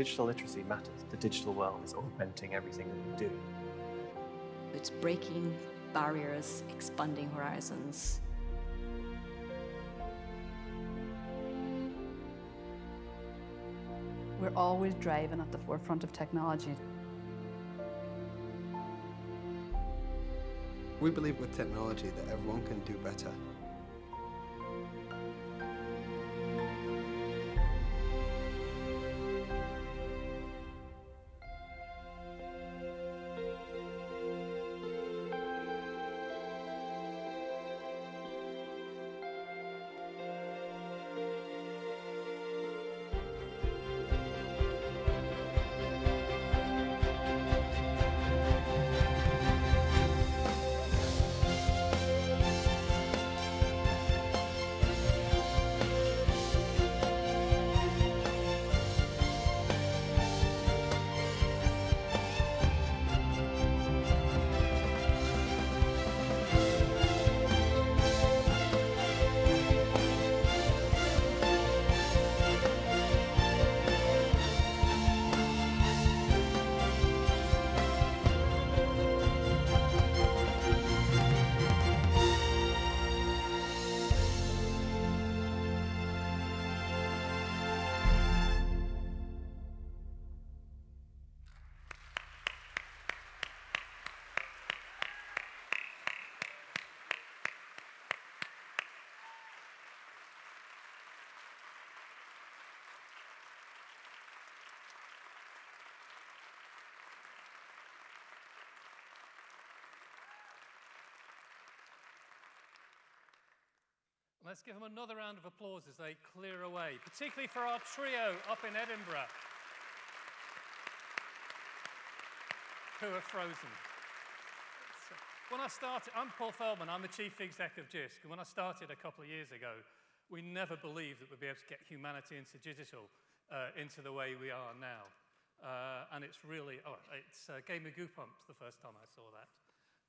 Digital literacy matters. The digital world is augmenting everything that we do. It's breaking barriers, expanding horizons. We're always driving at the forefront of technology. We believe with technology that everyone can do better. Let's give them another round of applause as they clear away, particularly for our trio up in Edinburgh who are frozen. So, when I started, I'm Paul Feldman, I'm the chief exec of JISC, and when I started a couple of years ago, we never believed that we'd be able to get humanity into digital uh, into the way we are now. Uh, and it's really, oh, it's uh, gave me goosebumps the first time I saw that.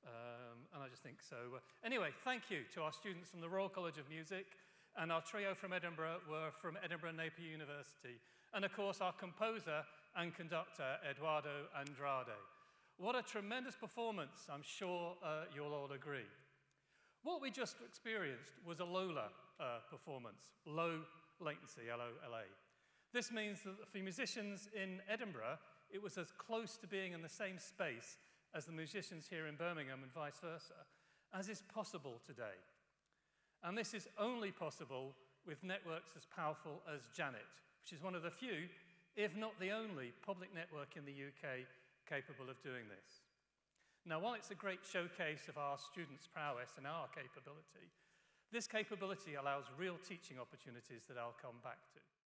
Um, and I just think so. Anyway, thank you to our students from the Royal College of Music, and our trio from Edinburgh were from Edinburgh Napier University, and of course our composer and conductor, Eduardo Andrade. What a tremendous performance, I'm sure uh, you'll all agree. What we just experienced was a LOLA uh, performance, low latency, L-O-L-A. This means that for musicians in Edinburgh, it was as close to being in the same space as the musicians here in Birmingham and vice versa, as is possible today. And this is only possible with networks as powerful as Janet, which is one of the few, if not the only, public network in the UK capable of doing this. Now, while it's a great showcase of our students' prowess and our capability, this capability allows real teaching opportunities that I'll come back to.